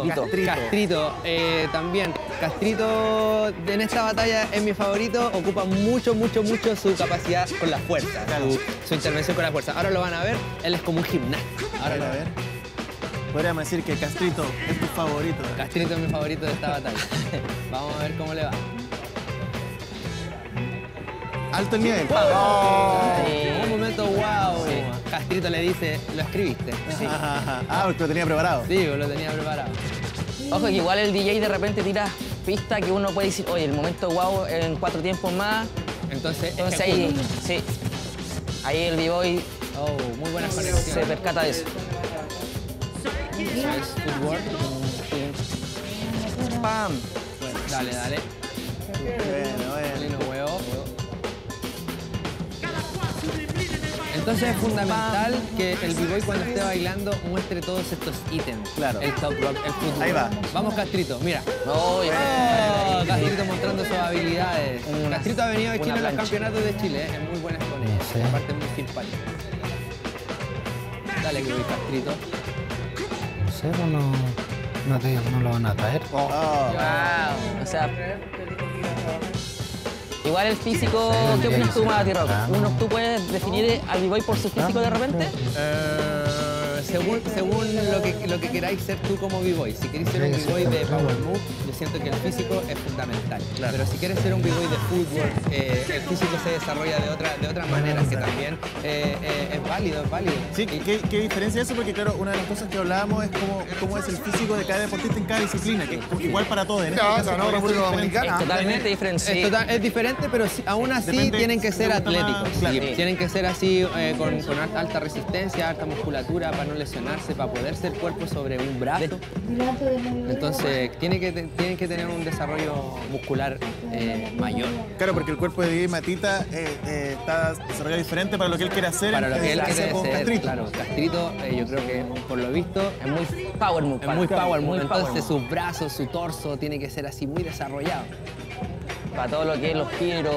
Castrito. Castrito, eh, también. Castrito en esta batalla es mi favorito, ocupa mucho, mucho, mucho su capacidad con la fuerza, su, su intervención con la fuerza. Ahora lo van a ver, él es como un gimnasta. Ahora A ver, lo a ver. Podríamos decir que Castrito es tu favorito. Castrito es mi favorito de esta batalla. Vamos a ver cómo le va. Alto nivel. Un momento. Le dice, lo escribiste. Sí, Ah, porque lo tenía preparado. sí lo tenía preparado. Ojo que igual el DJ de repente tira pista que uno puede decir, oye, el momento wow en cuatro tiempos más. Entonces, Entonces ahí, sí. Ahí el B-Boy Oh, muy se percata de eso. Nice footwork. ¡Pam! Bueno, dale, dale. Entonces es fundamental que el b-boy cuando esté bailando muestre todos estos ítems. Claro. El top rock, el footwork. Ahí va. Vamos Castrito, mira. No, ya. Oh, Castrito mostrando sus habilidades. Una- Castrito ha venido de Chile en los campeonatos de Chile, ¿eh? es muy buena exponente. Sí. Aparte es muy simpático. Dale Castrito. No sé, pues no, no, te, no lo van a traer. Oh, Wow. O sea. Igual el físico, ¿qué opinas tú, Mati Rock? Ah, Uno, ¿Tú puedes definir al B-Boy por su físico de repente? Eh, según según lo, que, lo que queráis ser tú como b-boy. Si queréis ser un b-boy de power move, yo siento que el físico es fundamental. Pero si quieres ser un b-boy de footwork, eh, el físico se desarrolla de, otra, de otras maneras que también eh, eh, es válido, es válido. Sí, ¿qué, qué diferencia es eso? Porque claro, una de las cosas que hablábamos es cómo, cómo es el físico de cada deportista en cada disciplina, que es igual para todos. En este Ya, caso, ser República diferente. Dominicana. Es totalmente diferente. Es, total- es diferente, pero sí- aún así Depende tienen que ser gusta más, atléticos. claro. sí. Tienen que ser así eh, con, con alta, alta resistencia, alta musculatura para no lesionarse, para poder ser cuerpo sobre un brazo. Entonces tiene que, tienen que tener un desarrollo muscular eh, mayor Claro, porque el cuerpo de DJ Matita eh, eh, está desarrollado diferente para lo que él quiere hacer. para lo que él hace quiere ser. Castrito. Claro, Castrito, eh, yo creo que por lo visto Es muy power move. es muy power, move. entonces sus brazos, su torso tiene que ser así muy desarrollado. Para todo lo que es los giros,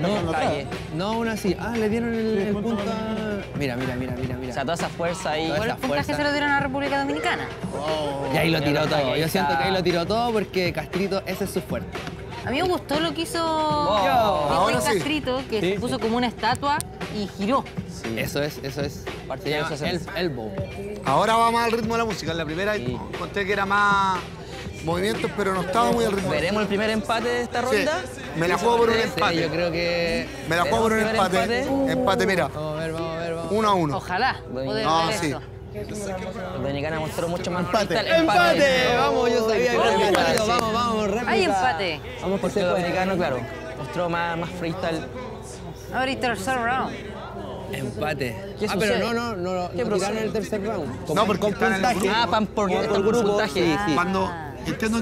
No, los calles. No aún así, ah, le dieron el, el punto a... Mira, mira, mira, mira, O mira. sea, toda esa fuerza ahí. Toda el esa puntaje fuerza. se lo dieron a República Dominicana. Y ahí lo tiró Mira, todo. Yo siento que ahí lo tiró todo porque Castrito, ese es su fuerte. A mí me gustó lo que hizo Ahora sí. Castrito, que Sí. se puso como una estatua y giró. Eso es, eso es. Parte de eso el, es- elbow. Ahora va más al ritmo de la música. En la primera Sí. encontré que era más movimientos, pero no estaba muy al ritmo. Veremos el primer empate de esta Sí, ronda. me la juego por un Sí, empate. yo creo que... Me la juego por un empate. empate. Empate, mira. Vamos a ver, vamos a ver, vamos. Uno a uno. Ojalá Ah, ver sí. mostró mucho más Empate. freestyle. ¡Empate! Vamos, yo sabía que sí. Vamos, vamos, réplica. Hay empate. Vamos por ser el dominicano, claro, mostró más, más freestyle. Ahora y tercer round. Empate. ¿Qué ah, pero no, no, no, no ¿Qué tiraron procede? el tercer round. No, porque con en el puntaje. Ah, pan por, Por por grupo, puntaje. sí, sí. Cuando entiendo